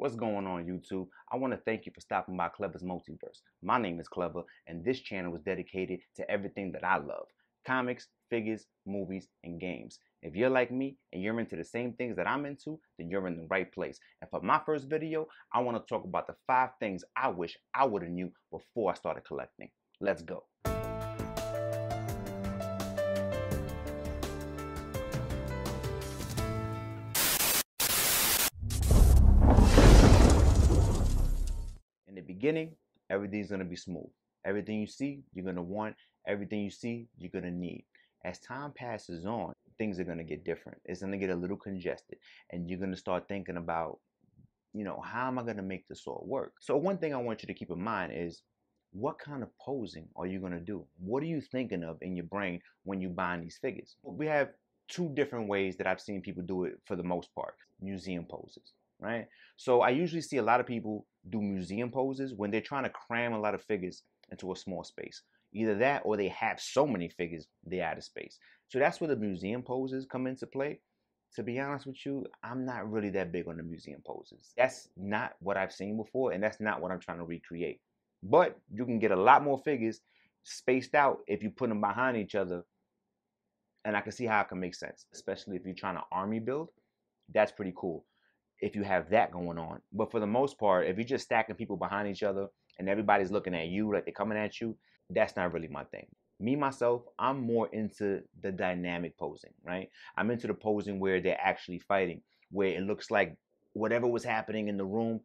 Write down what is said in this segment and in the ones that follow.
What's going on YouTube? I want to thank you for stopping by Cleva's Multiverse. My name is Clever and this channel is dedicated to everything that I love. Comics, figures, movies, and games. If you're like me and you're into the same things that I'm into, then you're in the right place. And for my first video, I want to talk about the five things I wish I would have knew before I started collecting. Let's go. Beginning, everything's going to be smooth. Everything you see, you're going to want. Everything you see, you're going to need. As time passes on, things are going to get different. It's going to get a little congested. And you're going to start thinking about, you know, how am I going to make this all work? So, one thing I want you to keep in mind is what kind of posing are you going to do? What are you thinking of in your brain when you're buying these figures? We have two different ways that I've seen people do it for the most part museum poses right? So I usually see a lot of people do museum poses when they're trying to cram a lot of figures into a small space. Either that or they have so many figures they're out of space. So that's where the museum poses come into play. To be honest with you, I'm not really that big on the museum poses. That's not what I've seen before, and that's not what I'm trying to recreate. But you can get a lot more figures spaced out if you put them behind each other. And I can see how it can make sense, especially if you're trying to army build. That's pretty cool if you have that going on. But for the most part, if you're just stacking people behind each other and everybody's looking at you like they're coming at you, that's not really my thing. Me myself, I'm more into the dynamic posing, right? I'm into the posing where they're actually fighting, where it looks like whatever was happening in the room,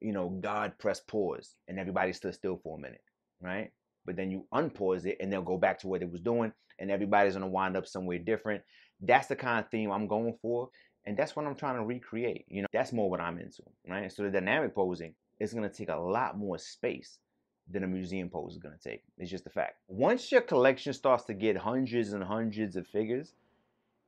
you know, God pressed pause and everybody stood still for a minute, right? But then you unpause it and they'll go back to what it was doing and everybody's gonna wind up somewhere different. That's the kind of theme I'm going for. And that's what I'm trying to recreate. You know, that's more what I'm into, right? So the dynamic posing is going to take a lot more space than a museum pose is going to take. It's just a fact. Once your collection starts to get hundreds and hundreds of figures,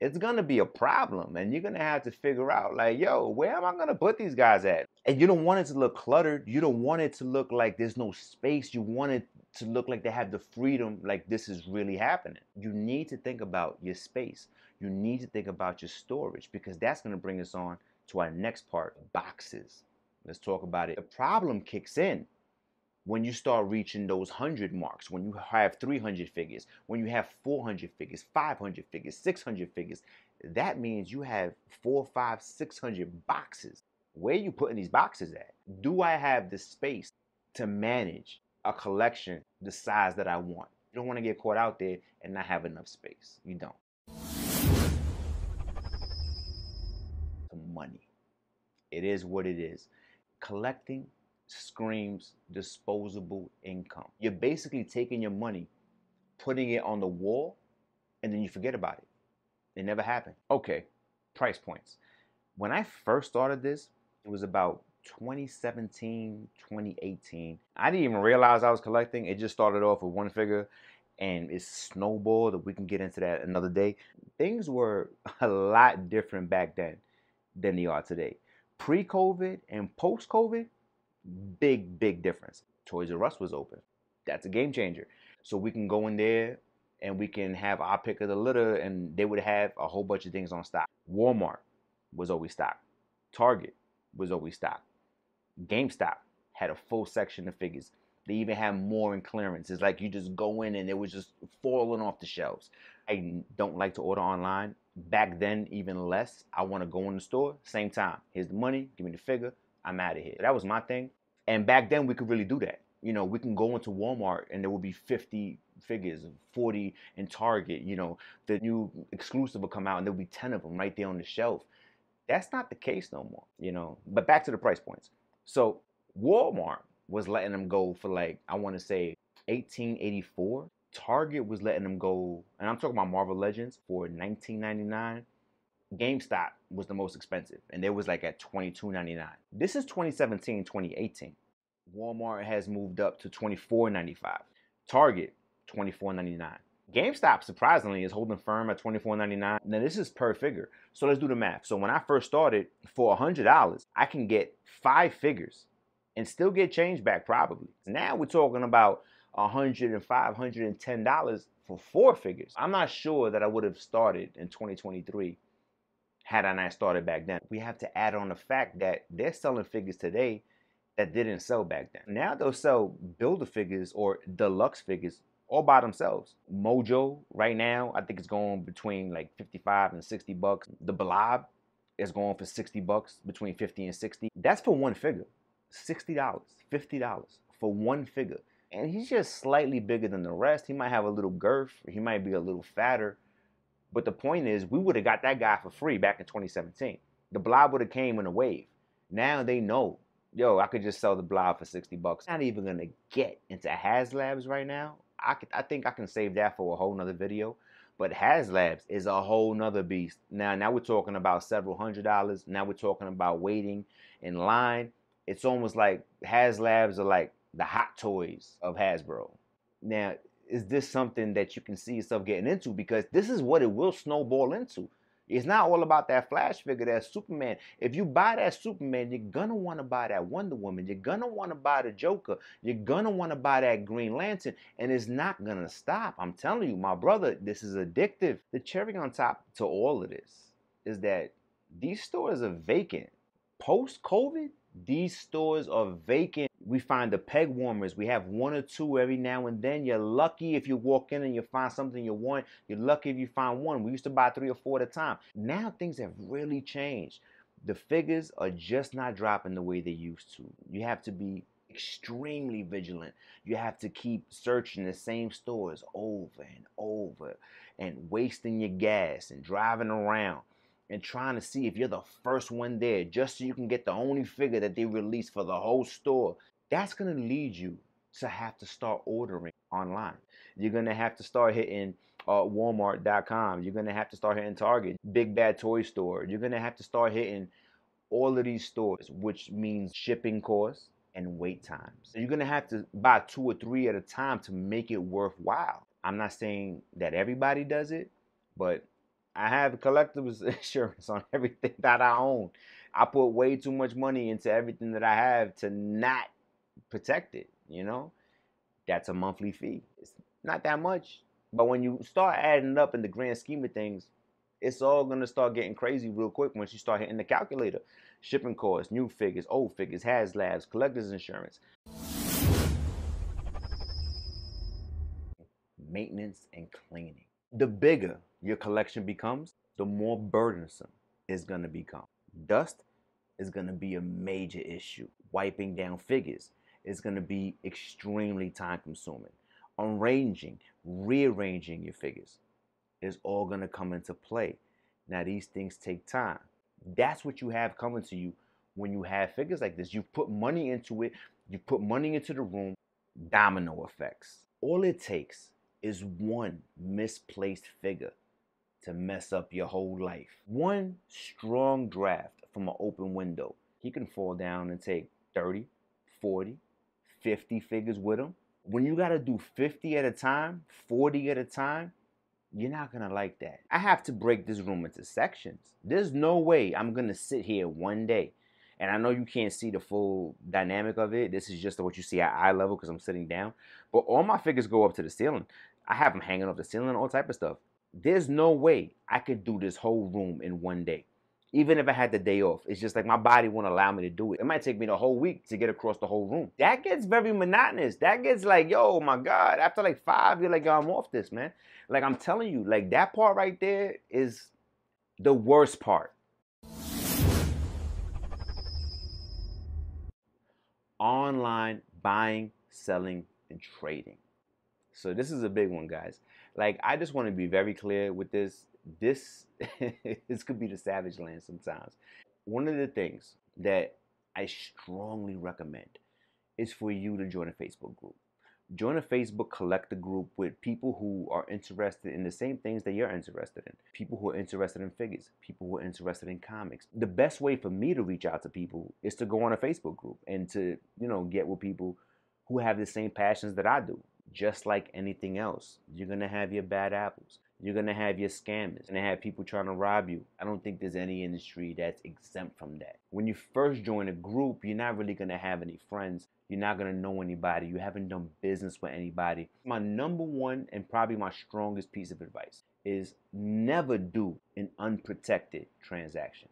it's going to be a problem. And you're going to have to figure out, like, yo, where am I going to put these guys at? And you don't want it to look cluttered. You don't want it to look like there's no space. You want it to look like they have the freedom, like this is really happening. You need to think about your space you need to think about your storage because that's going to bring us on to our next part boxes. Let's talk about it. The problem kicks in when you start reaching those 100 marks, when you have 300 figures, when you have 400 figures, 500 figures, 600 figures. That means you have four, five, 600 boxes. Where are you putting these boxes at? Do I have the space to manage a collection the size that I want? You don't want to get caught out there and not have enough space. You don't. money. It is what it is. Collecting screams disposable income. You're basically taking your money, putting it on the wall, and then you forget about it. It never happened. Okay, price points. When I first started this, it was about 2017, 2018. I didn't even realize I was collecting. It just started off with one figure and it snowballed. That we can get into that another day. Things were a lot different back then than they are today. Pre COVID and post COVID, big, big difference. Toys R Us was open. That's a game changer. So we can go in there and we can have our pick of the litter and they would have a whole bunch of things on stock. Walmart was always stocked. Target was always stocked. GameStop had a full section of figures. They even had more in clearance. It's like you just go in and it was just falling off the shelves. I don't like to order online back then even less. I want to go in the store, same time. Here's the money, give me the figure, I'm out of here. That was my thing. And back then we could really do that. You know, we can go into Walmart and there will be 50 figures, 40 in Target. You know, the new exclusive will come out and there'll be 10 of them right there on the shelf. That's not the case no more, you know. But back to the price points. So Walmart was letting them go for like, I want to say 1884 Target was letting them go, and I'm talking about Marvel Legends for 19.99. GameStop was the most expensive, and it was like at 22.99. This is 2017, 2018. Walmart has moved up to 24.95. Target 24.99. GameStop surprisingly is holding firm at $24.99. Now this is per figure. So let's do the math. So when I first started for $100, I can get 5 figures and still get change back probably. Now we're talking about 100 and 510 dollars for four figures. I'm not sure that I would have started in 2023 had I not started back then. We have to add on the fact that they're selling figures today that didn't sell back then. Now they'll sell builder figures or deluxe figures all by themselves. Mojo right now, I think it's going between like 55 and 60 bucks. The Blob is going for 60 bucks, between 50 and 60. That's for one figure. $60, $50 for one figure. And he's just slightly bigger than the rest. He might have a little girth, he might be a little fatter. But the point is, we would have got that guy for free back in 2017. The blob would have came in a wave. Now they know, yo, I could just sell the blob for 60 bucks. Not even gonna get into HasLabs right now. I could, I think I can save that for a whole nother video. But HasLabs is a whole nother beast. Now, now we're talking about several hundred dollars. Now we're talking about waiting in line. It's almost like HasLabs are like the hot toys of Hasbro. Now, is this something that you can see yourself getting into? Because this is what it will snowball into. It's not all about that Flash figure, that Superman. If you buy that Superman, you're gonna want to buy that Wonder Woman. You're gonna want to buy the Joker. You're gonna want to buy that Green Lantern, and it's not gonna stop. I'm telling you, my brother, this is addictive. The cherry on top to all of this is that these stores are vacant. Post COVID, these stores are vacant. We find the peg warmers. We have one or two every now and then. You're lucky if you walk in and you find something you want. You're lucky if you find one. We used to buy three or four at a time. Now things have really changed. The figures are just not dropping the way they used to. You have to be extremely vigilant. You have to keep searching the same stores over and over and wasting your gas and driving around and trying to see if you're the first one there just so you can get the only figure that they release for the whole store. That's going to lead you to have to start ordering online. You're going to have to start hitting uh, Walmart.com. You're going to have to start hitting Target, Big Bad Toy Store. You're going to have to start hitting all of these stores, which means shipping costs and wait times. So you're going to have to buy two or three at a time to make it worthwhile. I'm not saying that everybody does it, but I have collector's insurance on everything that I own. I put way too much money into everything that I have to not protect it, you know? That's a monthly fee. It's not that much. But when you start adding up in the grand scheme of things, it's all gonna start getting crazy real quick once you start hitting the calculator. Shipping costs, new figures, old figures, HasLabs, collector's insurance. Maintenance and cleaning. The bigger your collection becomes, the more burdensome it's going to become. Dust is going to be a major issue. Wiping down figures is going to be extremely time consuming. Arranging, rearranging your figures is all going to come into play. Now, these things take time. That's what you have coming to you when you have figures like this. You've put money into it, you've put money into the room, domino effects. All it takes is one misplaced figure to mess up your whole life. One strong draft from an open window, he can fall down and take 30, 40, 50 figures with him. When you got to do 50 at a time, 40 at a time, you're not to like that. I have to break this room into sections. There's no way I'm to sit here one day. And I know you can't see the full dynamic of it. This is just what you see at eye level because I'm sitting down. But all my figures go up to the ceiling. I have them hanging off the ceiling, all type of stuff. There's no way I could do this whole room in one day. Even if I had the day off, it's just like my body won't allow me to do it. It might take me the whole week to get across the whole room. That gets very monotonous. That gets like, yo, my God. After like five, you're like, yo, I'm off this, man. Like I'm telling you, like that part right there is the worst part. Online buying, selling, and trading. So this is a big one, guys. Like I just want to be very clear with this. This this could be the savage land sometimes. One of the things that I strongly recommend is for you to join a Facebook group. Join a Facebook collector group with people who are interested in the same things that you're interested in. People who are interested in figures, people who are interested in comics. The best way for me to reach out to people is to go on a Facebook group and to, you know, get with people who have the same passions that I do just like anything else, you're going to have your bad apples. You're gonna have your scammers. Gonna have people trying to rob you. I don't think there's any industry that's exempt from that. When you first join a group, you're not really gonna have any friends. You're not gonna know anybody. You haven't done business with anybody. My number one and probably my strongest piece of advice is never do an unprotected transaction.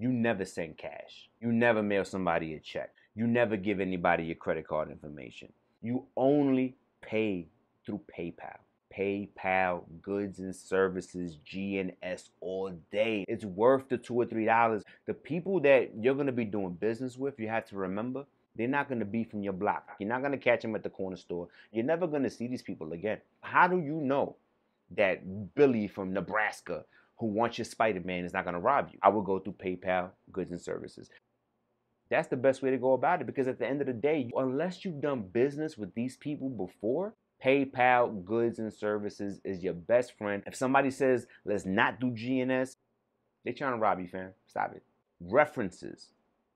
You never send cash. You never mail somebody a check. You never give anybody your credit card information. You only pay through PayPal. PayPal, goods and services, GNS all day. It's worth the two or three dollars. The people that you're gonna be doing business with, you have to remember, they're not gonna be from your block. You're not gonna catch them at the corner store. You're never gonna see these people again. How do you know that Billy from Nebraska who wants your Spider-Man is not gonna rob you? I would go through PayPal, goods and services. That's the best way to go about it because at the end of the day, unless you've done business with these people before, PayPal goods and services is your best friend. If somebody says, let's not do GNS, they're trying to rob you, fam. Stop it. References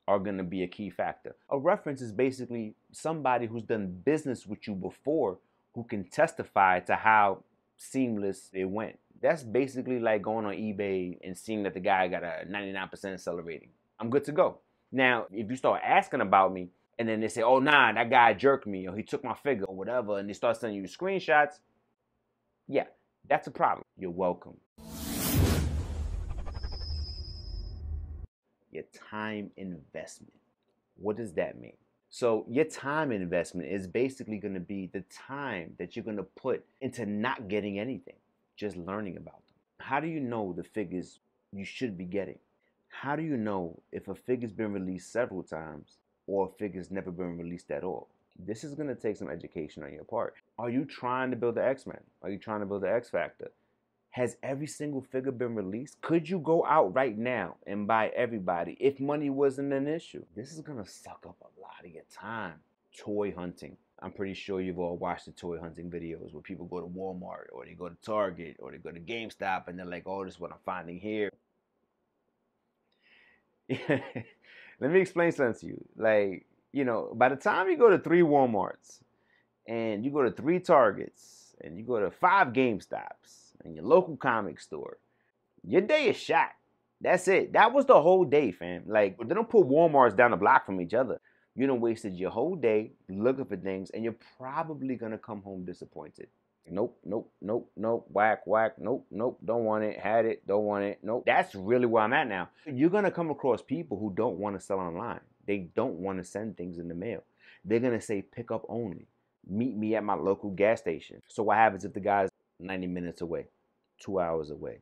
are going to be a key factor. A reference is basically somebody who's done business with you before who can testify to how seamless it went. That's basically like going on eBay and seeing that the guy got a 99% seller rating. I'm good to go. Now, if you start asking about me, and then they say, oh, nah, that guy jerked me, or he took my figure, or whatever, and they start sending you screenshots, yeah, that's a problem. You're welcome. Your time investment. What does that mean? So, your time investment is basically going to be the time that you're going to put into not getting anything, just learning about them. How do you know the figures you should be getting? How do you know if a figure's been released several times or a figure's never been released at all? This is going to take some education on your part. Are you trying to build the X Men? Are you trying to build the X Factor? Has every single figure been released? Could you go out right now and buy everybody if money wasn't an issue? This is going to suck up a lot of your time. Toy hunting. I'm pretty sure you've all watched the toy hunting videos where people go to Walmart or they go to Target or they go to GameStop and they're like, oh, this is what I'm finding here. Let me explain something to you. Like, you know, by the time you go to three Walmarts and you go to three Targets and you go to five GameStops and your local comic store, your day is shot. That's it. That was the whole day, fam. Like, they don't put Walmarts down the block from each other. You done wasted your whole day looking for things, and you're probably gonna come home disappointed. Nope, nope, nope, nope, whack, whack, nope, nope, don't want it, had it, don't want it, nope. That's really where I'm at now. You're gonna come across people who don't want to sell online. They don't want to send things in the mail. They're gonna say pick up only. Meet me at my local gas station. So what happens if the guy's 90 minutes away, two hours away,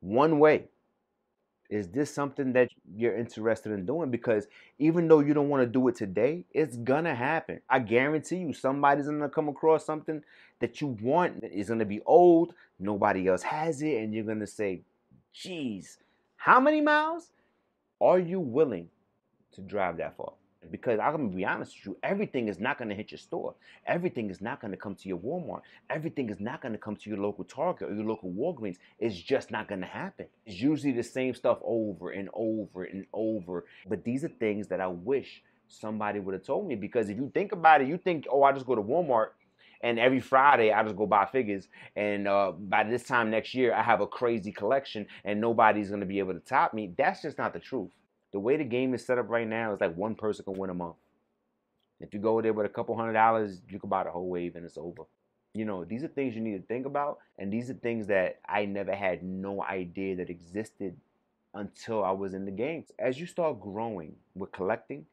one way? Is this something that you're interested in doing? Because even though you don't want to do it today, it's gonna happen. I guarantee you, somebody's gonna come across something that you want is gonna be old, nobody else has it, and you're gonna say, geez, how many miles? Are you willing to drive that far? Because I'm gonna be honest with you, everything is not gonna hit your store. Everything is not gonna come to your Walmart. Everything is not gonna come to your local Target or your local Walgreens. It's just not gonna happen. It's usually the same stuff over and over and over. But these are things that I wish somebody would have told me because if you think about it, you think, oh, I just go to Walmart and every Friday I just go buy figures, and uh, by this time next year I have a crazy collection, and nobody's gonna be able to top me. That's just not the truth. The way the game is set up right now is like one person can win a month. If you go there with a couple hundred dollars, you can buy the whole wave and it's over. You know, these are things you need to think about, and these are things that I never had no idea that existed until I was in the game. As you start growing with collecting,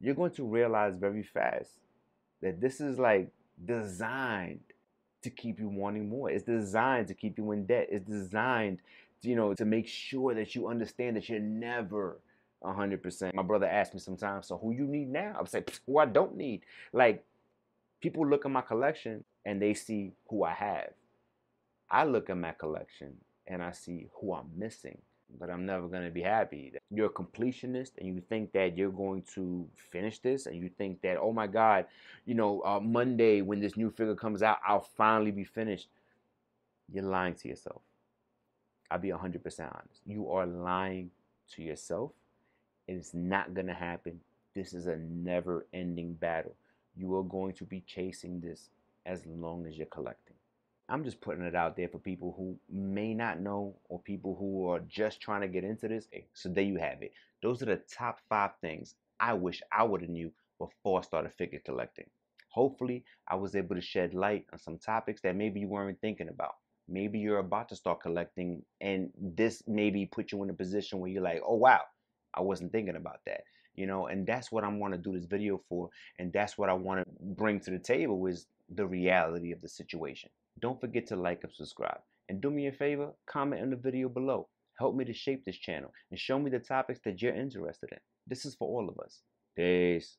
you're going to realize very fast that this is like designed to keep you wanting more. It's designed to keep you in debt. It's designed, you know, to make sure that you understand that you're never 100%. My brother asked me sometimes, so who you need now? I say, who I don't need. Like, people look at my collection and they see who I have. I look at my collection and I see who I'm missing, but I'm never going to be happy. You're a completionist and you think that you're going to finish this and you think that, oh my God, you know, uh, Monday when this new figure comes out, I'll finally be finished. You're lying to yourself. I'll be 100% honest. You are lying to yourself it's not going to happen. This is a never ending battle. You are going to be chasing this as long as you're collecting. I'm just putting it out there for people who may not know or people who are just trying to get into this. Eh, so there you have it. Those are the top five things I wish I would have knew before I started figure collecting. Hopefully, I was able to shed light on some topics that maybe you weren't thinking about. Maybe you're about to start collecting, and this maybe put you in a position where you're like, oh, wow, I wasn't thinking about that. You know, and that's what I want to do this video for. And that's what I want to bring to the table is the reality of the situation. Don't forget to like and subscribe. And do me a favor, comment on the video below. Help me to shape this channel and show me the topics that you're interested in. This is for all of us. Peace.